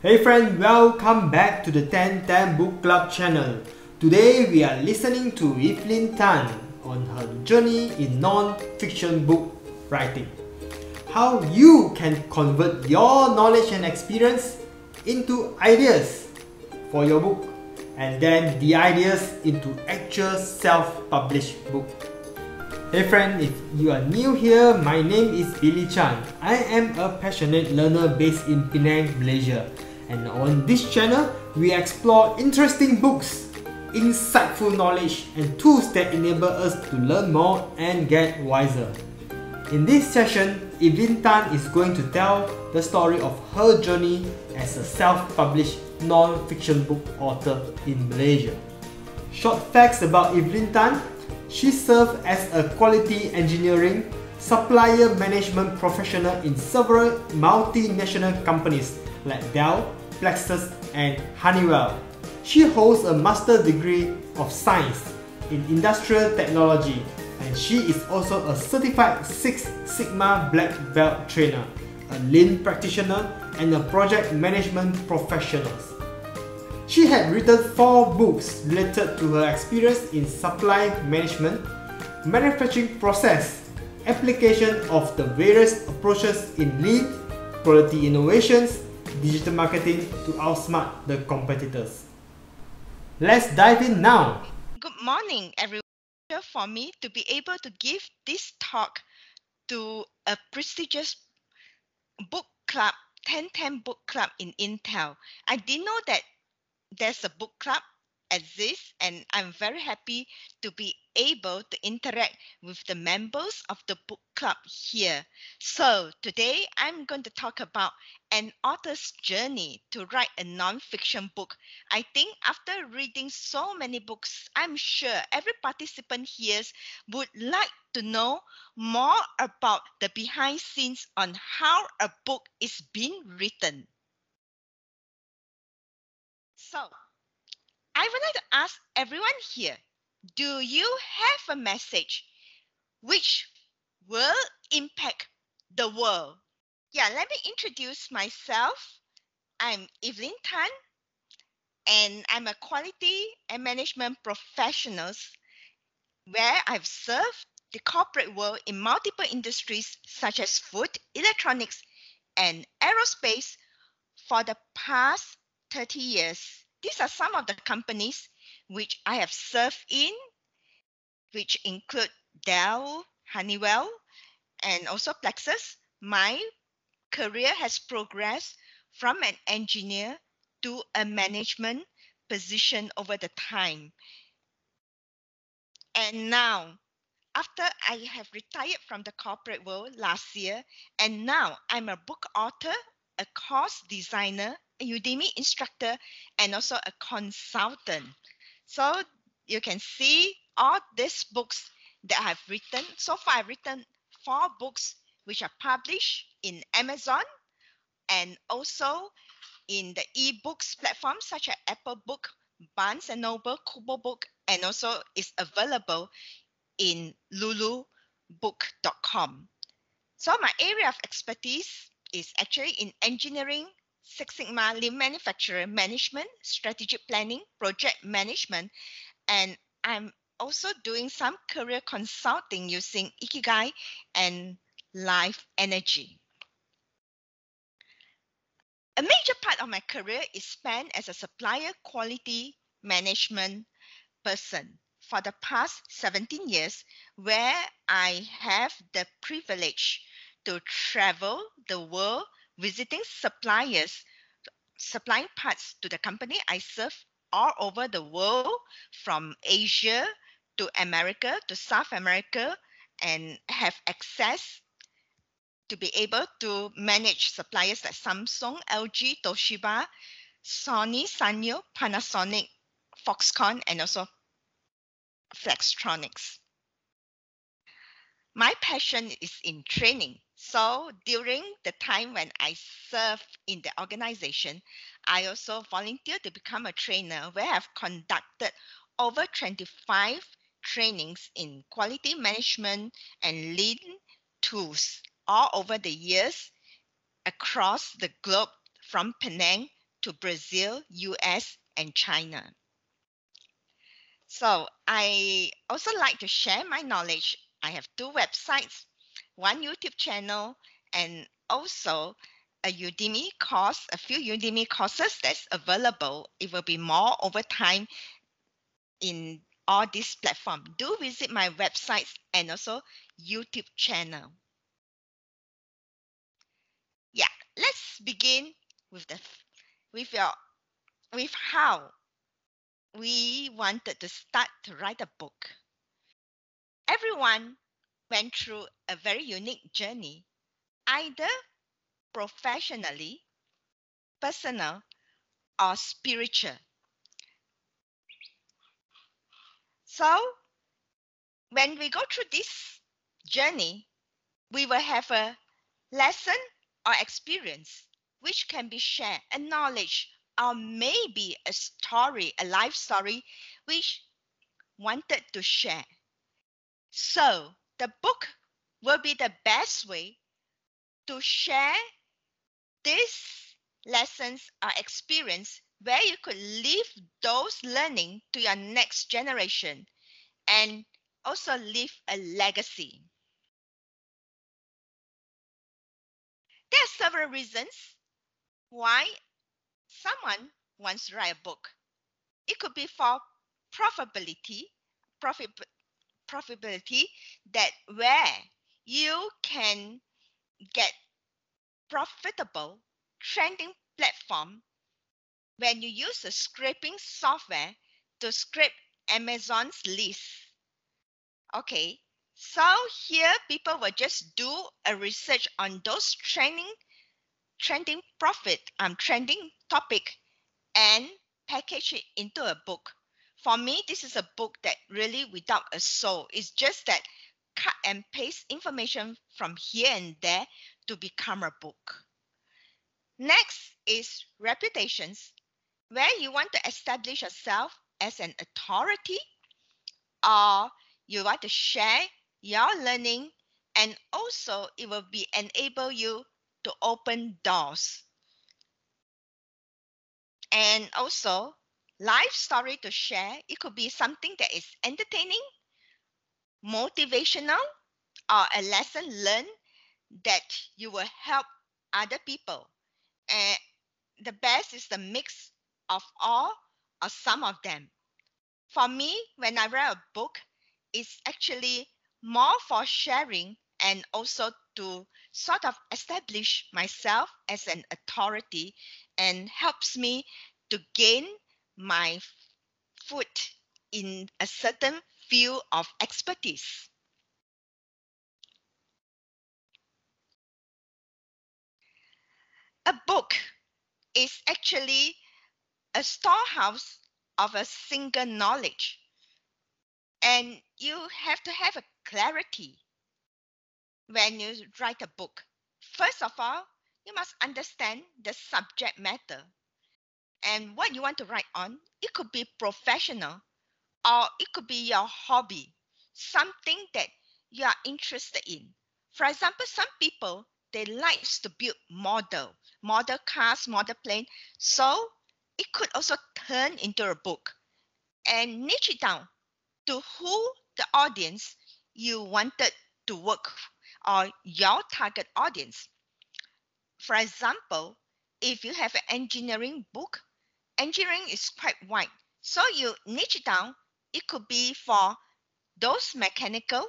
Hey friend, welcome back to the 1010 Book Club channel. Today we are listening to Evelyn Tan on her journey in non-fiction book writing. How you can convert your knowledge and experience into ideas for your book and then the ideas into actual self-published book. Hey friend, if you are new here, my name is Billy Chan. I am a passionate learner based in Penang, Malaysia. And on this channel, we explore interesting books, insightful knowledge, and tools that enable us to learn more and get wiser. In this session, Evelyn Tan is going to tell the story of her journey as a self-published non-fiction book author in Malaysia. Short facts about Evelyn Tan she served as a quality engineering supplier management professional in several multinational companies like Dell, Plexus, and Honeywell. She holds a master's degree of science in industrial technology and she is also a certified Six Sigma Black Belt trainer, a lean practitioner, and a project management professional. She had written four books related to her experience in supply management, manufacturing process, application of the various approaches in lean, quality innovations, digital marketing to outsmart the competitors. Let's dive in now. Good morning, everyone. For me to be able to give this talk to a prestigious book club, 1010 book club in Intel. I didn't know that there's a book club exists and I'm very happy to be able to interact with the members of the book club here. So today I'm going to talk about an author's journey to write a non-fiction book. I think after reading so many books, I'm sure every participant here would like to know more about the behind scenes on how a book is being written. So, I would like to ask everyone here do you have a message which will impact the world? Yeah, let me introduce myself. I'm Evelyn Tan, and I'm a quality and management professional where I've served the corporate world in multiple industries such as food, electronics, and aerospace for the past 30 years. These are some of the companies which I have served in, which include Dell, Honeywell, and also Plexus. My career has progressed from an engineer to a management position over the time. And now, after I have retired from the corporate world last year, and now I'm a book author, a course designer, a Udemy instructor, and also a consultant. So you can see all these books that I've written. So far, I've written four books which are published in Amazon and also in the e-books platforms such as Apple Book, Barnes and Noble, Kobo Book, and also is available in lulubook.com. So my area of expertise is actually in engineering, Six Sigma Lean Manufacturing Management, Strategic Planning, Project Management, and I'm also doing some career consulting using Ikigai and Life Energy. A major part of my career is spent as a supplier quality management person for the past 17 years, where I have the privilege to travel the world visiting suppliers, supplying parts to the company I serve all over the world, from Asia to America to South America, and have access to be able to manage suppliers like Samsung, LG, Toshiba, Sony, Sanyo, Panasonic, Foxconn, and also Flextronics. My passion is in training. So during the time when I served in the organization, I also volunteered to become a trainer where I've conducted over 25 trainings in quality management and lean tools all over the years across the globe from Penang to Brazil, US, and China. So I also like to share my knowledge. I have two websites, one YouTube channel, and also a Udemy course, a few Udemy courses that's available. It will be more over time in all these platforms. Do visit my websites and also YouTube channel. Yeah, let's begin with the with your with how we wanted to start to write a book. Everyone went through a very unique journey, either professionally, personal, or spiritual. So, when we go through this journey, we will have a lesson or experience which can be shared, a knowledge, or maybe a story, a life story, which wanted to share. So, the book will be the best way to share these lessons or experience where you could leave those learning to your next generation and also leave a legacy. There are several reasons why someone wants to write a book. It could be for profitability, profit, profitability that where you can get profitable trending platform when you use a scraping software to scrape Amazon's list. Okay, so here people will just do a research on those trending trending profit um trending topic and package it into a book. For me, this is a book that really without a soul. It's just that cut and paste information from here and there to become a book. Next is reputations, where you want to establish yourself as an authority or you want to share your learning and also it will be enable you to open doors. And also life story to share, it could be something that is entertaining, motivational, or a lesson learned that you will help other people. And the best is the mix of all or some of them. For me, when I write a book, it's actually more for sharing and also to sort of establish myself as an authority and helps me to gain my foot in a certain field of expertise. A book is actually a storehouse of a single knowledge. And you have to have a clarity when you write a book. First of all, you must understand the subject matter and what you want to write on. It could be professional or it could be your hobby, something that you are interested in. For example, some people they likes to build model, model cars, model plane. So it could also turn into a book and niche it down to who the audience you wanted to work or your target audience. For example, if you have an engineering book, engineering is quite wide. So you niche down. It could be for those mechanical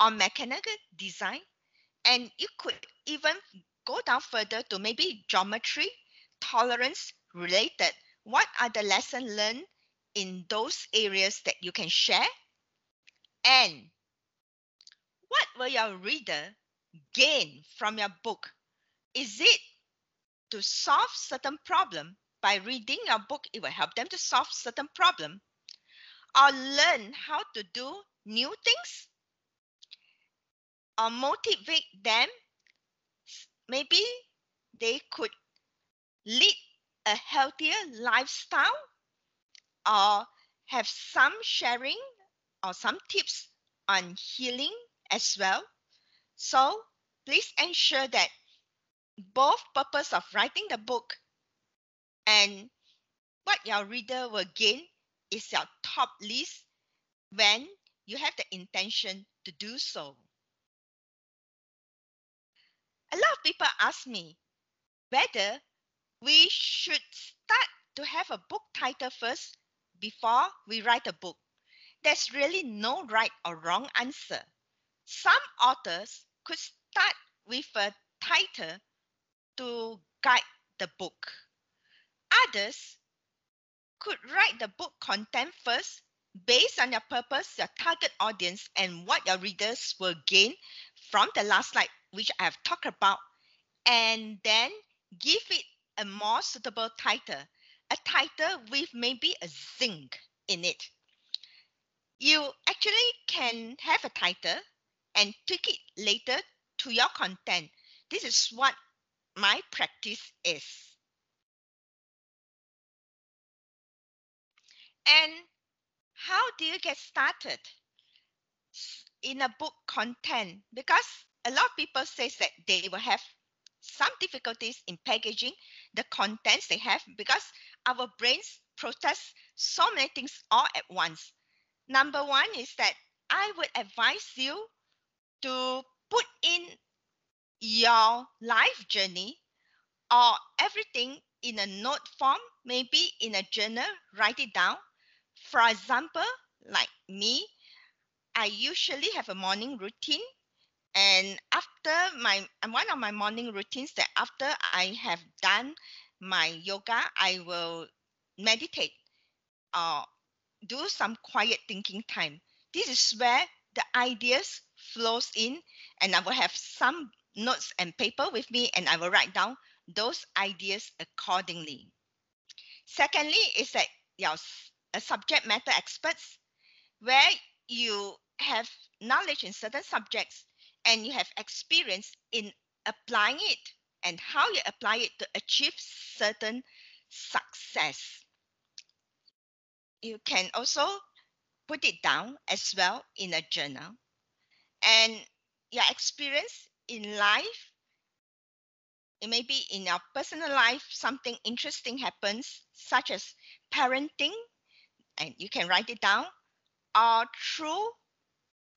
or mechanical design. And you could even go down further to maybe geometry, tolerance related. What are the lessons learned in those areas that you can share? And what will your reader gain from your book? Is it to solve certain problem by reading your book it will help them to solve certain problem. Or learn how to do new things. Or motivate them. Maybe they could lead a healthier lifestyle. Or have some sharing or some tips on healing as well. So please ensure that both purpose of writing the book And what your reader will gain is your top list when you have the intention to do so. A lot of people ask me whether we should start to have a book title first before we write a book. There's really no right or wrong answer. Some authors could start with a title to guide the book. Others could write the book content first based on your purpose, your target audience, and what your readers will gain from the last slide, which I have talked about, and then give it a more suitable title, a title with maybe a zinc in it. You actually can have a title and tweak it later to your content. This is what my practice is. And how do you get started in a book content? Because a lot of people say that they will have some difficulties in packaging the contents they have because our brains process so many things all at once. Number one is that I would advise you to put in your life journey or everything in a note form, maybe in a journal, write it down. For example, like me, I usually have a morning routine. And after my one of my morning routines that after I have done my yoga, I will meditate or do some quiet thinking time. This is where the ideas flows in and I will have some notes and paper with me and I will write down those ideas accordingly. Secondly, is that your a subject matter experts where you have knowledge in certain subjects and you have experience in applying it and how you apply it to achieve certain success. You can also put it down as well in a journal. And your experience in life, it may be in your personal life, something interesting happens, such as parenting, and you can write it down, or through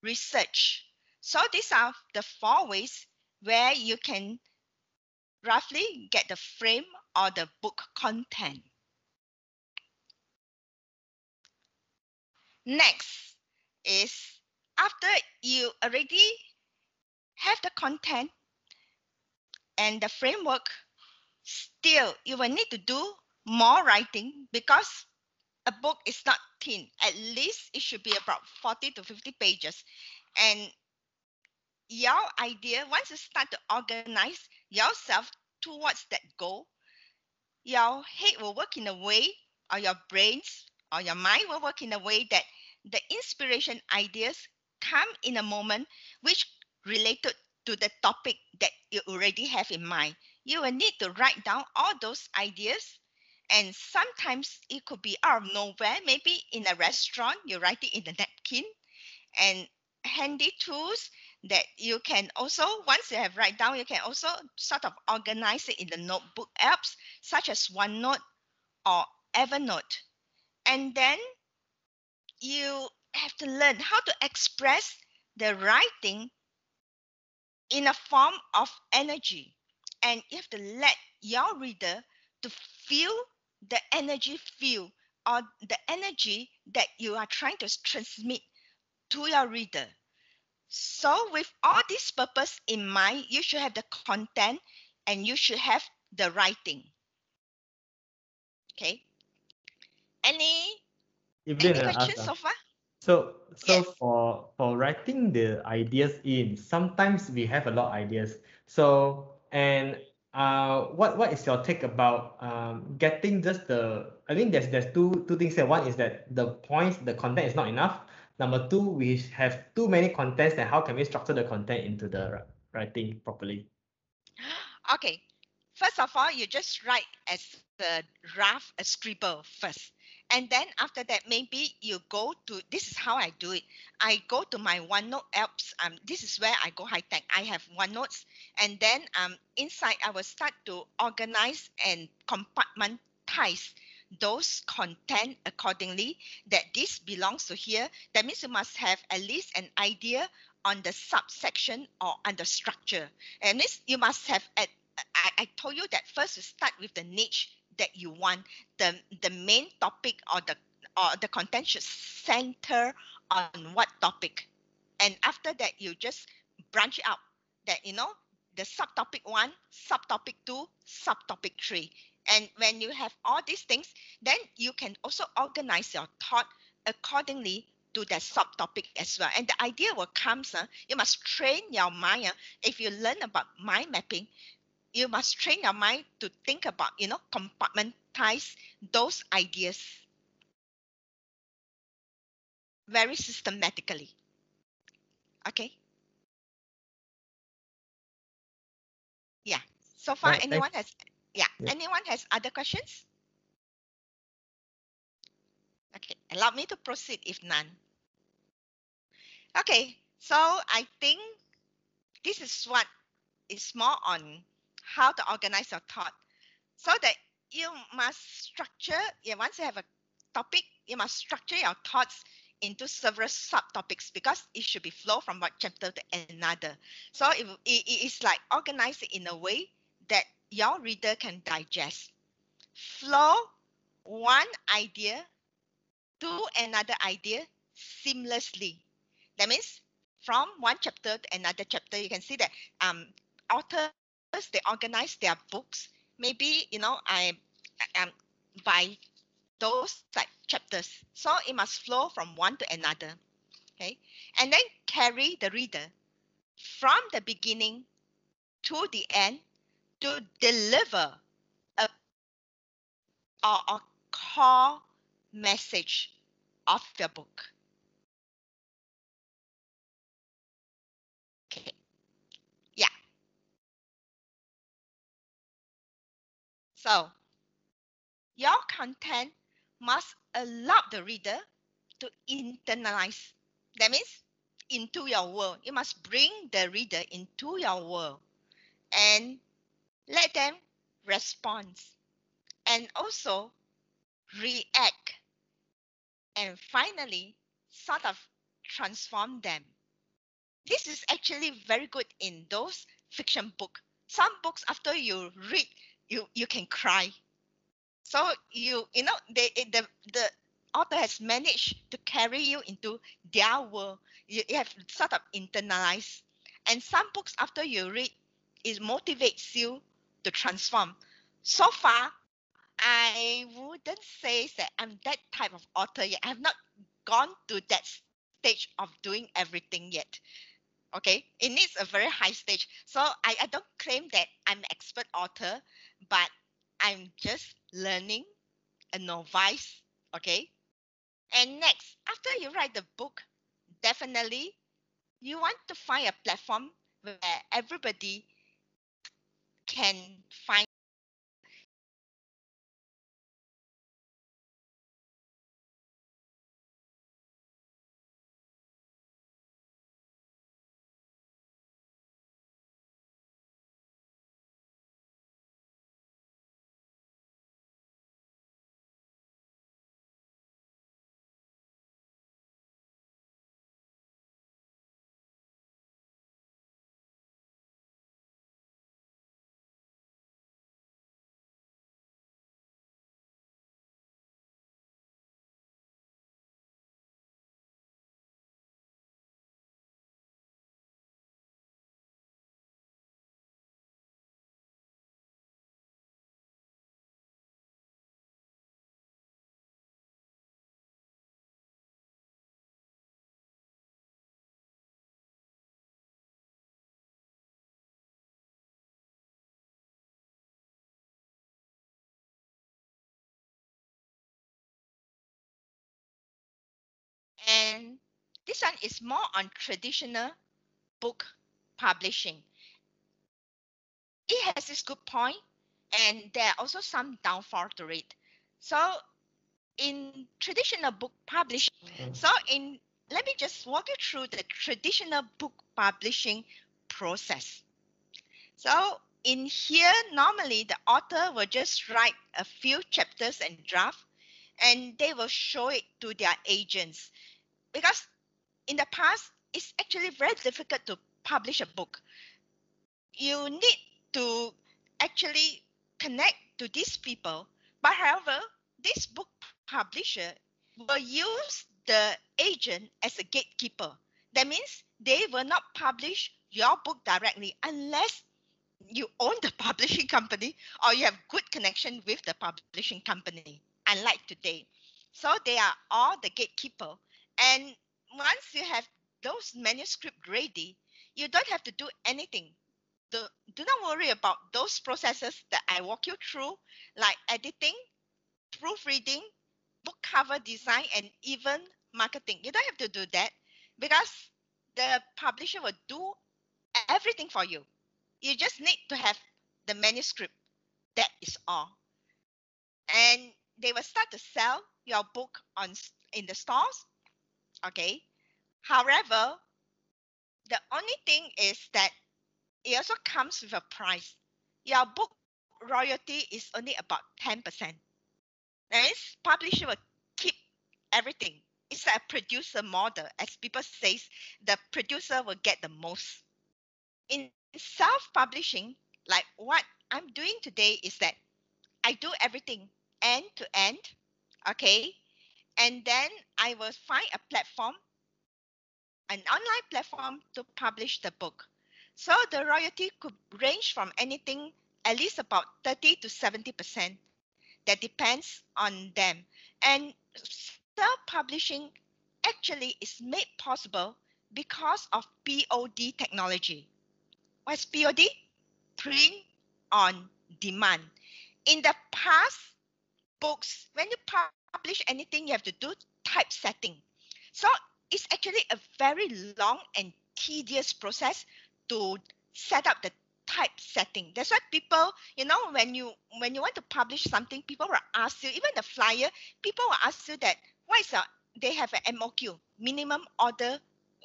research. So these are the four ways where you can roughly get the frame or the book content. Next is after you already have the content and the framework, still you will need to do more writing because a book is not thin. At least it should be about 40 to 50 pages. And your idea, once you start to organize yourself towards that goal, your head will work in a way, or your brains or your mind will work in a way that the inspiration ideas come in a moment which related to the topic that you already have in mind. You will need to write down all those ideas and sometimes it could be out of nowhere maybe in a restaurant you write it in the napkin and handy tools that you can also once you have write down you can also sort of organize it in the notebook apps such as onenote or evernote. And then you have to learn how to express the writing in a form of energy. And you have to let your reader to feel the energy feel or the energy that you are trying to transmit to your reader. So with all this purpose in mind you should have the content and you should have the writing. Okay? Any Evelyn, any questions ask, so far? So so Yes. for for writing the ideas in, sometimes we have a lot of ideas. So and uh what what is your take about um getting just the I think there's there's two two things here. One is that the points, the content is not enough. Number two, we have too many contents and how can we structure the content into the writing properly? okay first of all you just write as the rough a scribble first and then after that maybe you go to this is how i do it. I go to my onenote apps um this is where i go high tech i have onenotes. And then um inside i will start to organize and compartmentalize those content accordingly that this belongs to here. That means you must have at least an idea on the subsection or on the structure. And this you must have at I, I told you that first you start with the niche that you want the the main topic or the or the content should center on what topic and after that you just branch it out that you know the subtopic one subtopic two subtopic three and when you have all these things, then you can also organize your thought accordingly to that subtopic as well. And the idea will come, uh, you must train your mind. Uh, if you learn about mind mapping, you must train your mind to think about, you know, compartmentalize those ideas very systematically. Okay. Yeah. So far, Right, anyone has yeah. Yeah. Anyone has other questions? Okay, allow me to proceed if none. Okay, so I think this is what is more on how to organize your thought so that you must structure, yeah, once you have a topic, you must structure your thoughts into several subtopics because it should be flow from one chapter to another. So it, it, is like organized in a way that your reader can digest. Flow one idea to another idea seamlessly. That means from one chapter to another chapter, you can see that um, authors they organize their books. Maybe you know I um by those like chapters, so it must flow from one to another. Okay, and then carry the reader from the beginning to the end to deliver a or a core message of the book. Okay. Yeah. So your content must allow the reader to internalize. That means into your world. You must bring the reader into your world and let them respond and also react and finally sort of transform them this is actually very good in those fiction book some books after you read you you can cry so you you know they the the author has managed to carry you into their world you, you have sort of internalized and some books after you read it motivates you to transform. So far, I wouldn't say that I'm that type of author yet. I have not gone to that stage of doing everything yet. Okay, it needs a very high stage. So I, I don't claim that I'm expert author, but I'm just learning, a novice. Okay. And next, after you write the book, definitely you want to find a platform where everybody can find and this one is more on traditional book publishing. It has its good point, and there are also some downfall to it. So, in traditional book publishing, Mm. so in let me just walk you through the traditional book publishing process. So, in here, normally the author will just write a few chapters and draft, and they will show it to their agents. Because in the past, it's actually very difficult to publish a book. You need to actually connect to these people. But however, this book publisher will use the agent as a gatekeeper. That means they will not publish your book directly unless you own the publishing company or you have good connection with the publishing company unlike today so they are all the gatekeeper and once you have those manuscript ready you don't have to do anything do, do not worry about those processes that i walk you through like editing proofreading book cover design and even marketing you don't have to do that because the publisher will do everything for you you just need to have the manuscript. That is all. And they will start to sell your book on in the stores. Okay. However, the only thing is that it also comes with a price. Your book royalty is only about 10%. That means publisher will keep everything. It's like a producer model. As people say, the producer will get the most. In self-publishing, like what I'm doing today is that I do everything end to end, okay? And then I will find a platform, an online platform to publish the book. So the royalty could range from anything at least about 30 to 70%. That depends on them. And self-publishing actually is made possible because of POD technology. What's POD? Print on demand. In the past, books, when you publish anything, you have to do typesetting. So it's actually a very long and tedious process to set up the typesetting. That's why people, you know, when you when you want to publish something, people will ask you, even the flyer, people will ask you that what is a they have an MOQ, minimum order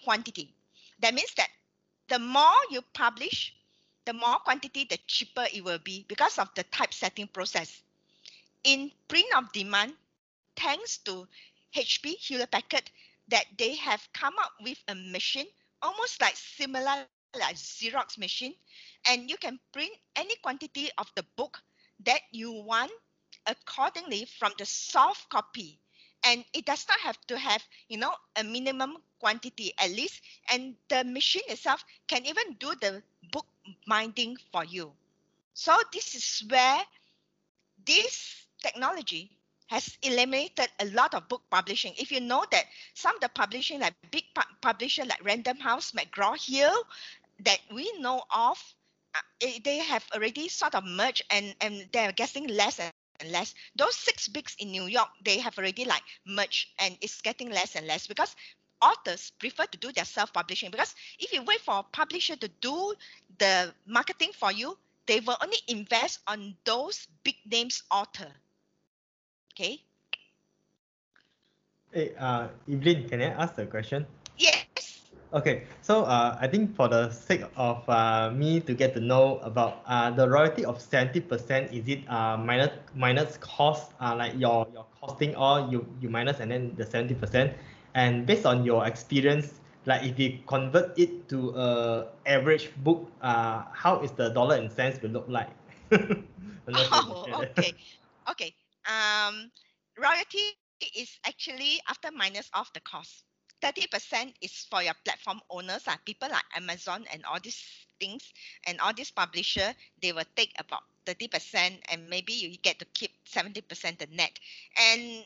quantity. That means that the more you publish, the more quantity, the cheaper it will be because of the typesetting process. In print of demand, thanks to HP Hewlett Packard, that they have come up with a machine almost like similar like Xerox machine, and you can print any quantity of the book that you want accordingly from the soft copy. And it does not have to have you know a minimum quantity at least. And the machine itself can even do the book binding for you. So this is where this technology has eliminated a lot of book publishing if you know that some of the publishing like big pu- publisher like random house mcgraw hill that we know of uh, they have already sort of merged and and they're getting less and and less. Those six bigs in New York, they have already like merged and it's getting less and less because authors prefer to do their self-publishing because if you wait for a publisher to do the marketing for you, they will only invest on those big names author. Okay. Hey, uh, Evelyn, can I ask the question? Yes. Okay, so uh, I think for the sake of uh, me to get to know about uh, the royalty of 70%, is it uh, minus, minus cost, uh, like your, your costing all you, you minus and then the 70%? And based on your experience, like if you convert it to a average book, uh, how is the dollar and cents will look like? oh, okay. Okay. Um, royalty is actually after minus off the cost. 30% is for your platform owners, like people like Amazon and all these things, and all these publisher, they will take about 30% and maybe you get to keep 70% the net. And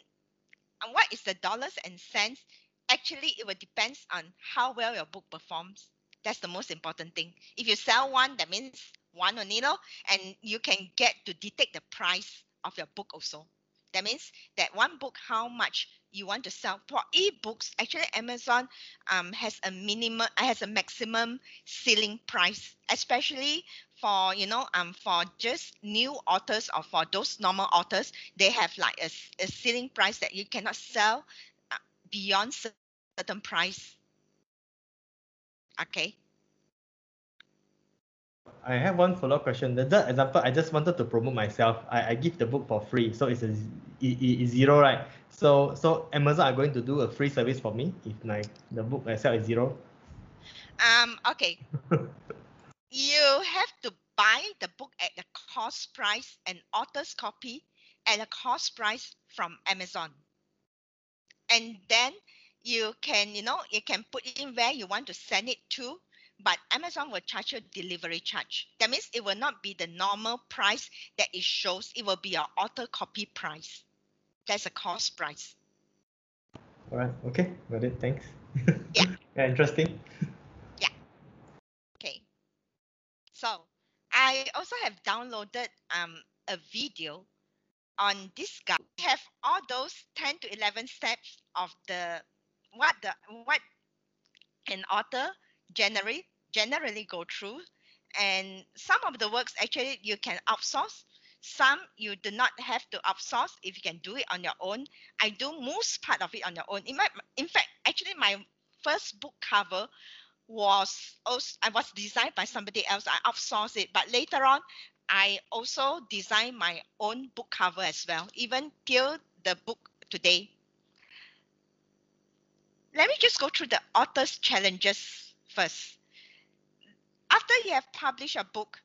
what is the dollars and cents? Actually, it will depends on how well your book performs. That's the most important thing. If you sell one, that means one you know, and you can get to detect the price of your book also. That means that one book, how much you want to sell. For ebooks actually amazon um, has a minimum has a maximum ceiling price especially for you know um for just new authors or for those normal authors they have like a, a ceiling price that you cannot sell uh, beyond certain price. Okay I have one follow-up question. The third example, I just wanted to promote myself. I, I give the book for free, so it's a it, it's zero, right? So so Amazon are going to do a free service for me if my the book I sell is zero. Um. Okay. you have to buy the book at the cost price and author's copy at a cost price from Amazon, and then you can you know you can put in where you want to send it to but Amazon will charge you delivery charge. That means it will not be the normal price that it shows. It will be your auto copy price. That's a cost price. All right. Okay. Got it. Thanks. Yeah. yeah. Interesting. Yeah. Okay. So I also have downloaded um a video on this guy. We have all those 10 to 11 steps of the what the what an author generally generally go through. And some of the works actually you can outsource. Some you do not have to outsource if you can do it on your own. I do most part of it on your own. In, my, in fact actually my first book cover was also i was designed by somebody else. I outsourced it. But later on i also designed my own book cover as well even till the book today. Let me just go through the author's challenges first. After you have published a book,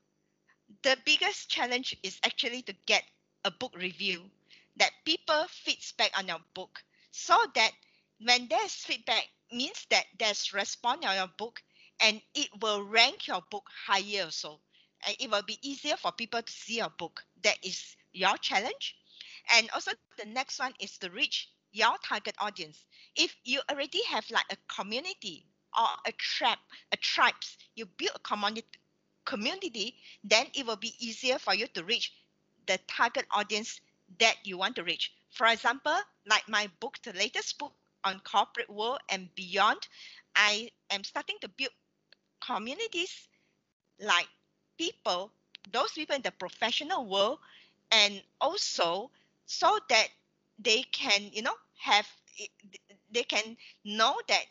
the biggest challenge is actually to get a book review that people feedback on your book so that when there's feedback means that there's response on your book and it will rank your book higher so and it will be easier for people to see your book. That is your challenge. And also the next one is to reach your target audience. If you already have like a community or a tribe, a tribes, you build a community, community, then it will be easier for you to reach the target audience that you want to reach. For example, like my book, the latest book on corporate world and beyond, I am starting to build communities like people, those people in the professional world, and also so that they can, you know, have they can know that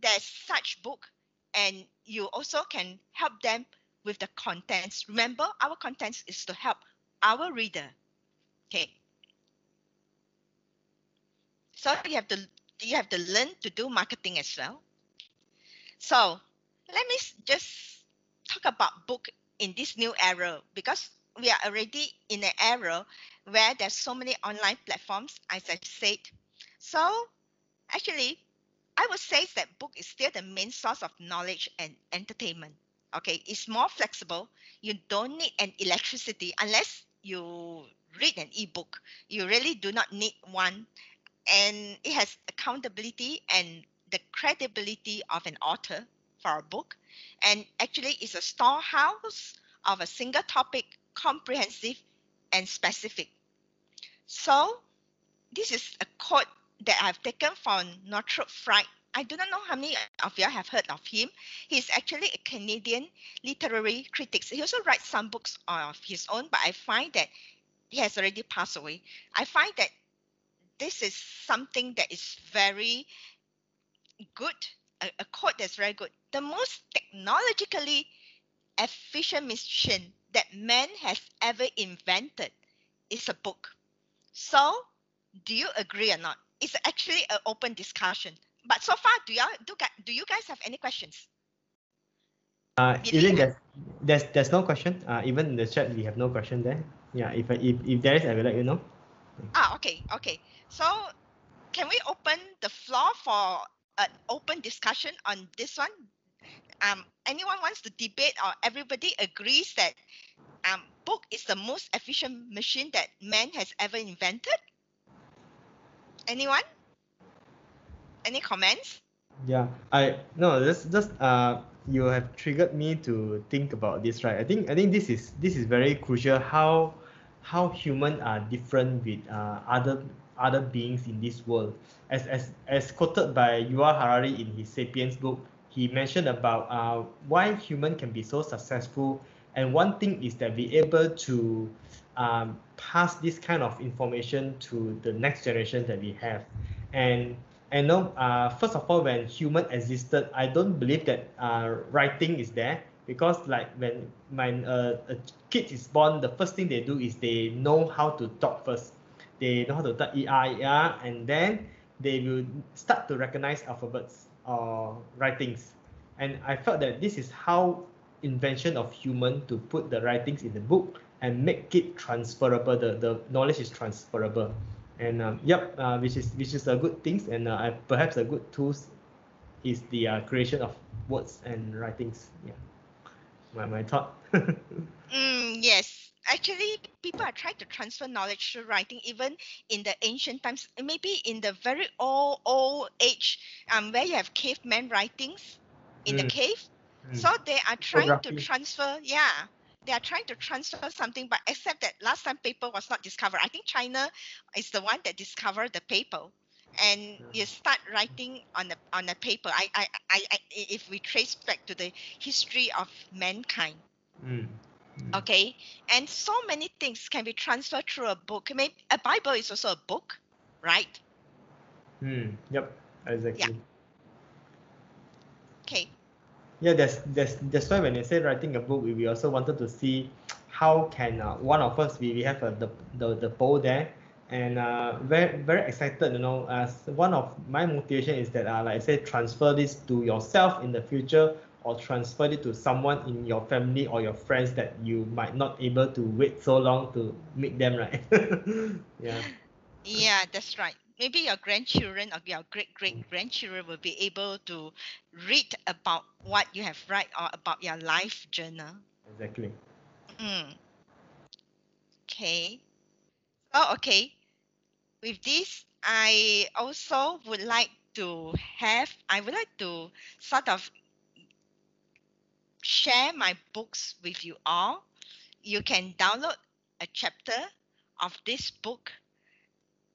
there's such book and you also can help them with the contents. Remember our contents is to help our reader. Okay. So you have to you have to learn to do marketing as well. So let me just talk about book in this new era because we are already in an era where there's so many online platforms as i said. So actually I would say that book is still the main source of knowledge and entertainment. Okay, it's more flexible. You don't need an electricity unless you read an ebook. You really do not need one. And it has accountability and the credibility of an author for a book. And actually, it's a storehouse of a single topic, comprehensive and specific. So, this is a quote that I've taken from Northrop Frye. I do not know how many of you have heard of him. He's actually a Canadian literary critic. He also writes some books of his own, but I find that he has already passed away. I find that this is something that is very good, a, a quote that's very good. The most technologically efficient machine that man has ever invented is a book. So, do you agree or not? It's actually an open discussion. But so far, do you do, do you guys have any questions? Uh, Eileen, there's, there's there's no question. Uh, even in the chat, we have no question there. Yeah, if if if there is, I will let you know. Ah, okay, okay. So, can we open the floor for an open discussion on this one? Um, anyone wants to debate, or everybody agrees that um, book is the most efficient machine that man has ever invented? Anyone? Any comments? Yeah, I no, just just uh you have triggered me to think about this, right? I think I think this is this is very crucial how how human are different with uh, other other beings in this world. As as as quoted by Yuval Harari in his Sapiens book, he mentioned about uh, why human can be so successful. And one thing is that be able to um, pass this kind of information to the next generation that we have. And and know, uh, first of all, when human existed, I don't believe that uh, writing is there. because like when my uh, a kid is born, the first thing they do is they know how to talk first. They know how to talk E R E R, and then they will start to recognize alphabets or writings. And I felt that this is how invention of human to put the writings in the book and make it transferable. The, the knowledge is transferable. And um, yep, uh, which is which is a good things and uh, perhaps a good tools is the uh, creation of words and writings. Yeah my, my thought. mm, yes. Actually, people are trying to transfer knowledge through writing, even in the ancient times, maybe in the very old, old age, um, where you have caveman writings in mm. the cave. Mm. So they are trying to transfer, yeah, they are trying to transfer something, but except that last time paper was not discovered. I think China is the one that discovered the paper and you start writing on a on the paper. I, I, I, I if we trace back to the history of mankind. Mm. Mm. Okay, and so many things can be transferred through a book. Maybe a Bible is also a book, right? Hmm. Yep. Exactly. Yeah. Yeah, that's that's that's why when they say writing a book, we also wanted to see how can uh, one of us we, we have uh, the, the the bowl there. And uh, very very excited you know as one of my motivation is that uh, like I say transfer this to yourself in the future or transfer it to someone in your family or your friends that you might not able to wait so long to meet them right? Yeah. Yeah that's right maybe your grandchildren or your great great grandchildren will be able to read about what you have read or about your life journal exactly mm. okay oh okay with this, I also would like to have, I would like to sort of share my books with you all. You can download a chapter of this book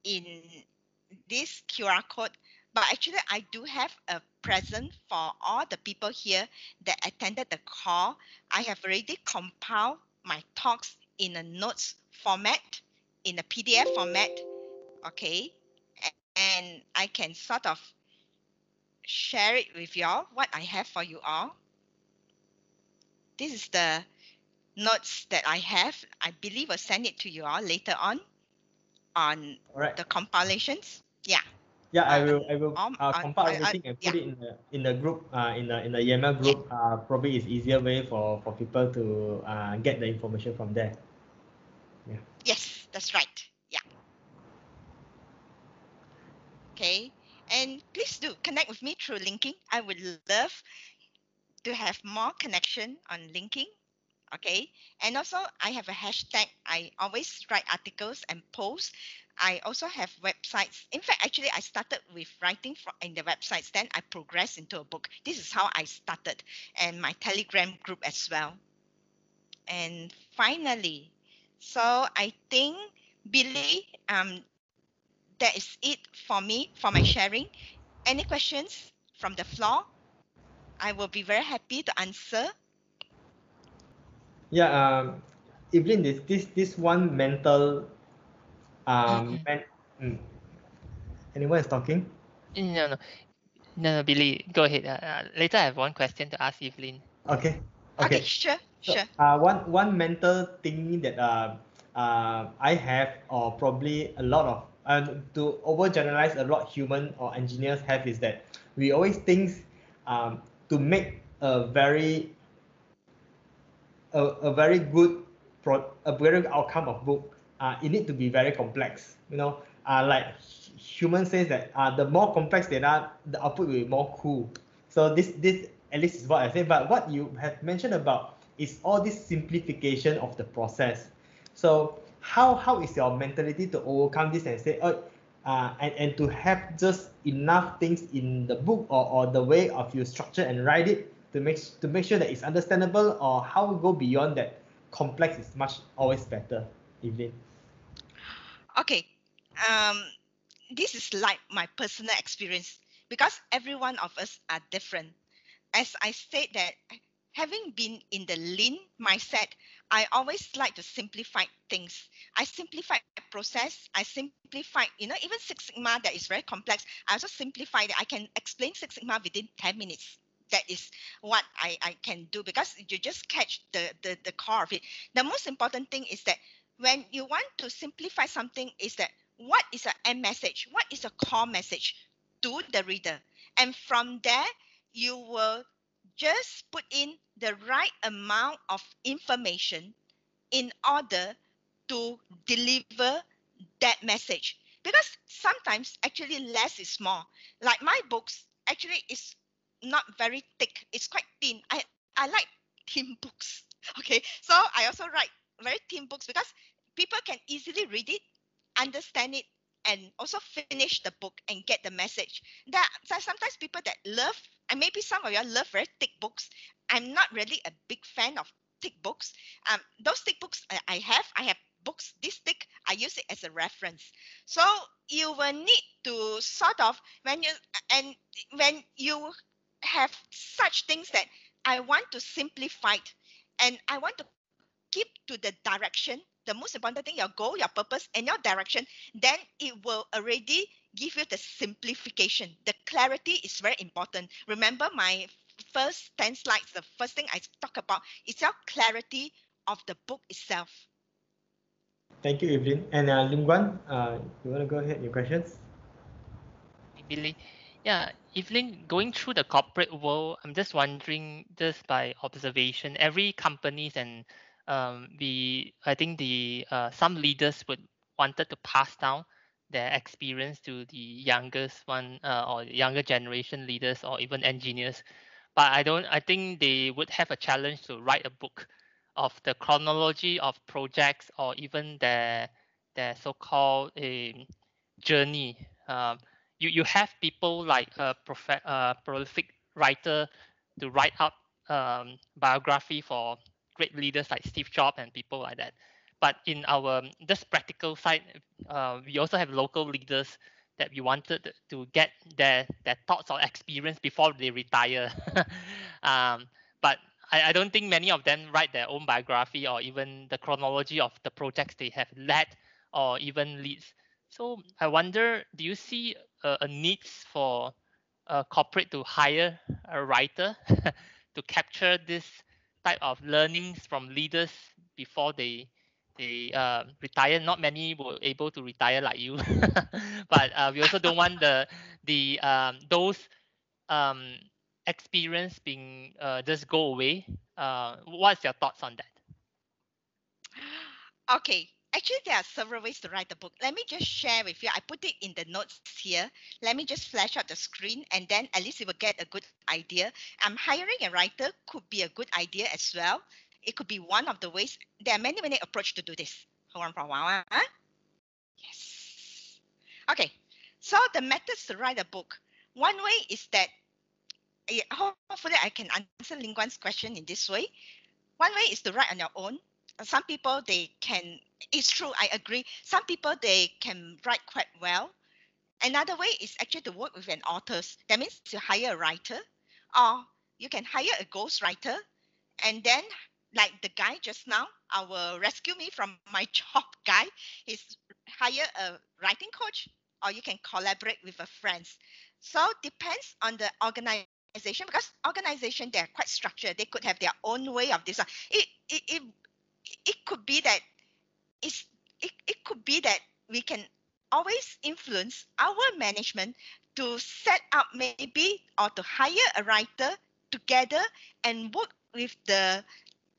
in this QR code. But actually, I do have a present for all the people here that attended the call. I have already compiled my talks in a notes format, in a PDF format okay and I can sort of share it with y'all what I have for you all this is the notes that I have I believe I'll send it to you all later on on right. the compilations yeah I will. I will um, uh, compile everything and put yeah. it in the in the group. Uh, in the in the Yammer group. Yeah. Uh, probably is easier way for for people to uh get the information from there. Yeah. Yes, that's right. Yeah. Okay and please do connect with me through LinkedIn i would love to have more connection on LinkedIn okay and also i have a hashtag i always write articles and posts i also have websites in fact actually i started with writing for, in the websites then i progressed into a book this is how i started and my telegram group as well and finally so i think billy um that is it for me for my sharing. Any questions from the floor? I will be very happy to answer. Yeah, um, Evelyn, this this this one mental, um, mm-hmm. men, mm, anyone is talking? No, no, no, no Billy, go ahead. Uh, uh, later, I have one question to ask Evelyn. Okay. Okay. okay sure. So, sure. Uh, one one mental thing that uh, uh, I have, or probably a lot of and to overgeneralize a lot human or engineers have is that we always think um, to make a very a, a very good pro, a very good outcome of book uh, it need to be very complex you know. Uh, like human says that uh, the more complex they are the output will be more cool. So this this at least is what I say but what you have mentioned about is all this simplification of the process. So how how is your mentality to overcome this and say oh uh, and, and to have just enough things in the book or, or the way of you structure and write it to make to make sure that it's understandable or how go beyond that complex is much always better Evelyn okay um this is like my personal experience because every one of us are different as i said that having been in the lean mindset, I always like to simplify things. I simplify process. I simplify, you know, even Six Sigma that is very complex. I also simplify that I can explain Six Sigma within 10 minutes that is what I, I can do because you just catch the, the, the core of it. The most important thing is that when you want to simplify something is that what is an end message? What is a core message to the reader? And from there, you will just put in the right amount of information in order to deliver that message. Because sometimes actually less is more. Like my books actually is not very thick. It's quite thin. I, I like thin books. Okay. So I also write very thin books because people can easily read it, understand it, and also finish the book and get the message. Are sometimes people that love, and maybe some of you love very thick books. I'm not really a big fan of thick books. Um, those thick books I have, I have books this thick, I use it as a reference. So you will need to sort of when you and when you have such things that I want to simplify it and I want to keep to the direction the most important thing your goal your purpose and your direction then it will already give you the simplification. The clarity is very important. Remember my first 10 slides the first thing i talk about is your clarity of the book itself. Thank you evelyn. And uh, Ling Guan, uh you want to go ahead your questions? Billy. Yeah, Evelyn, going through the corporate world, I'm just wondering, just by observation, every companies and um, the I think the uh, some leaders would wanted to pass down their experience to the youngest one uh, or younger generation leaders or even engineers. But i don't i think they would have a challenge to write a book of the chronology of projects or even their their so-called um, journey. Um, you you have people like a prof- uh, prolific writer to write up um, biography for great leaders like Steve Jobs and people like that. But in our this practical side, uh, we also have local leaders that we wanted to get their their thoughts or experience before they retire. um, but I, I don't think many of them write their own biography or even the chronology of the projects they have led or even leads. So I wonder, do you see a, a need for a corporate to hire a writer to capture this type of learnings from leaders before they they uh, retire. Not many were able to retire like you, but uh, we also don't want the the um, those um, experience being uh, just go away. Uh, what's your thoughts on that? Okay, actually there are several ways to write the book. Let me just share with you. I put it in the notes here. Let me just flash out the screen and then at least you will get a good idea. I'm hiring a writer could be a good idea as well. It could be one of the ways. There are many many approach to do this. Hold on for a while huh? yes. Okay. So the methods to write a book. One way is that eh, hopefully i can answer Ling Guan's question in this way. One way is to write on your own. Some people they can it's true i agree. Some people they can write quite well. Another way is actually to work with an author that means to hire a writer or you can hire a ghostwriter and then like the guy just now our rescue me from my job guy is hire a writing coach or you can collaborate with a friends. So depends on the organization because organization they're quite structured. They could have their own way of this it, it, it it could be that it's, it, it could be that we can always influence our management to set up maybe or to hire a writer together and work with the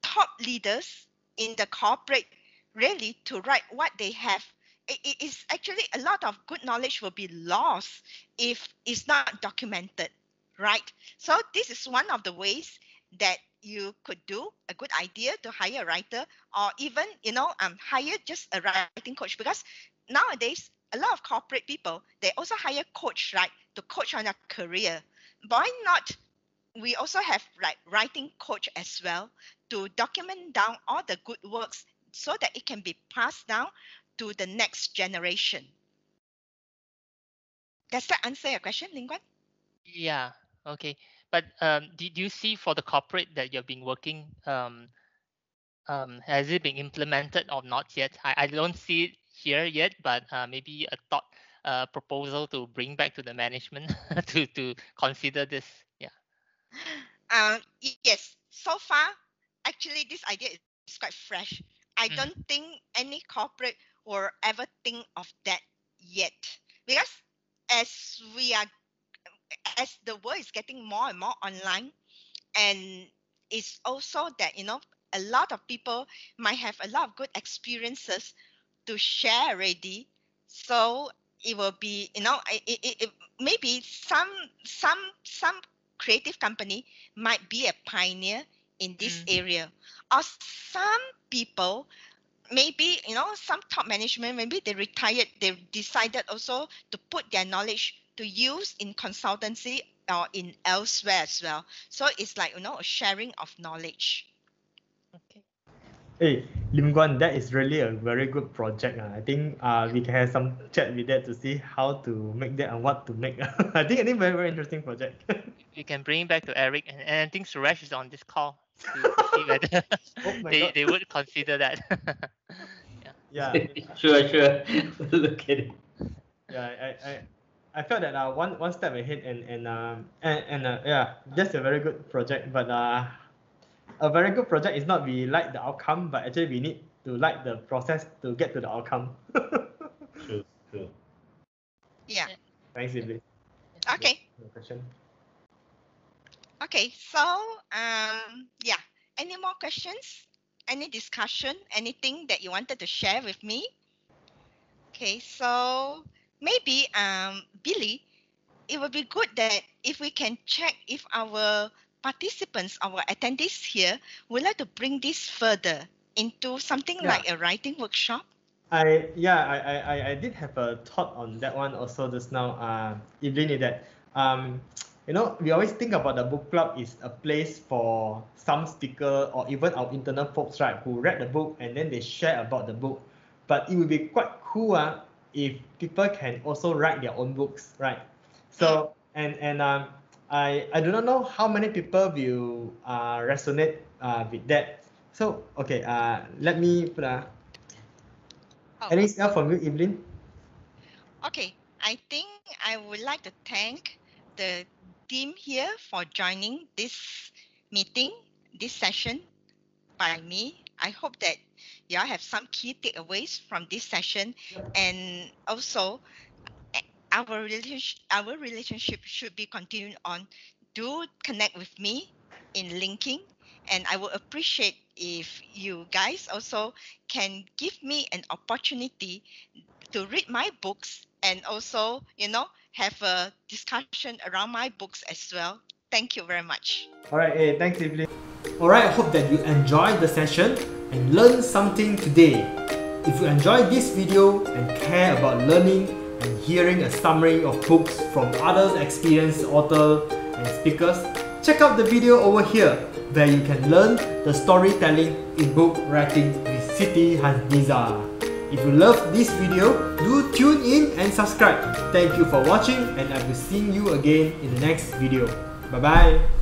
top leaders in the corporate really to write what they have. It, it is actually a lot of good knowledge will be lost if it's not documented right? So this is one of the ways that you could do a good idea to hire a writer or even you know um hire just a writing coach. Because nowadays a lot of corporate people they also hire coach right to coach on their career. Why not we also have like writing coach as well to document down all the good works so that it can be passed down to the next generation? Does that answer your question Ling Guan? yeah. Okay but um, did you see for the corporate that you've been working, um, um, has it been implemented or not yet? I, I don't see it here yet, but uh, maybe a thought uh, proposal to bring back to the management to, to consider this. Yeah. Uh, yes. So far, actually, this idea is quite fresh. I Mm. don't think any corporate will ever think of that yet because as we are as the world is getting more and more online. And it's also that you know a lot of people might have a lot of good experiences to share already. So it will be you know it, it, it maybe some some some creative company might be a pioneer in this Mm. area. Or some people maybe you know some top management maybe they retired they decided also to put their knowledge to use in consultancy or in elsewhere as well so it's like you know a sharing of knowledge Okay. Hey, Lim Guan, that is really a very good project. ah. I think uh, we can have some chat with that to see how to make that and what to make. I think I think very very interesting project. We can bring it back to Eric, and, and I think Suresh is on this call to, to see whether Oh they, God. they would consider that. yeah, sure, sure. Look at it. yeah. I, I, I felt that uh, one one step ahead and and um and, and uh, yeah, that's a very good project. But uh, a very good project is not we like the outcome, but actually we need to like the process to get to the outcome. True, true. yeah Thanks, Iblis. okay No question. okay so um yeah any more questions any discussion anything that you wanted to share with me okay so maybe um billy it would be good that if we can check if our participants our attendees here would like to bring this further into something Yeah. like a writing workshop I yeah I, I I- did have a thought on that one also just now uh Evelyn is that um you know we always think about the book club is a place for some speaker or even our internal folks right who read the book and then they share about the book but it would be quite cool uh, if people can also write their own books right so and and um I I do not know how many people will uh resonate uh with that so okay uh let me put a Oh. Anything else from you, Evelyn? Okay, I think I would like to thank the team here for joining this meeting, this session by me. I hope that you all have some key takeaways from this session and also our relationship our relationship should be continued on. Do connect with me in LinkedIn and I would appreciate if you guys also can give me an opportunity to read my books and also, you know, have a discussion around my books as well. Thank you very much. Alright, hey, thanks, Evelyn. Alright, I hope that you enjoyed the session and learned something today. If you enjoyed this video and care about learning and hearing a summary of books from other experienced authors and speakers, check out the video over here where you can learn the storytelling in book writing with Siti Handiza. If you love this video, do tune in and subscribe. Thank you for watching and I will see you again in the next video. Bye bye.